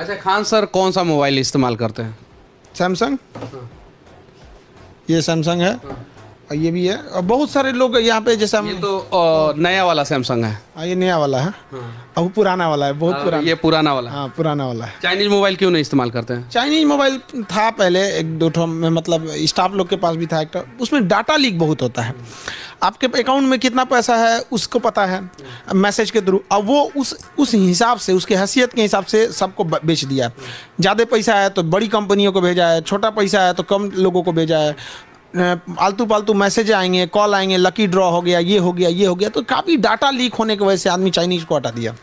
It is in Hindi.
अच्छा खान सर कौन सा मोबाइल इस्तेमाल करते हैं? सैमसंग? ये सैमसंग है। और ये भी है। और बहुत सारे लोग यहाँ पे जैसे हम ये तो नया वाला सैमसंग है। हाँ, ये नया वाला है। और वो पुराना वाला है बहुत पुराना। ये पुराना वाला। हाँ पुराना वाला है। चाइनीज़ मोबाइल क्यों नहीं इस्तेमाल करते हैं? चाइनीज़ मोबाइल था पहले एक दो में मतलब स्टाफ लोग के पास भी था एक उसमें डाटा लीक बहुत होता है। आपके अकाउंट में कितना पैसा है, उसको पता है मैसेज के थ्रू अब वो उस उस हिसाब से, उसके हैसियत के हिसाब से सबको बेच दिया ज़्यादा पैसा है तो बड़ी कंपनियों को भेजा है, छोटा पैसा है तो कम लोगों को भेजा है। आलतू पालतू मैसेज आएँगे कॉल आएँगे लकी ड्रॉ हो गया, ये हो गया, ये हो गया तो काफ़ी डाटा लीक होने की वजह से आदमी चाइनीज़ को हटा दिया।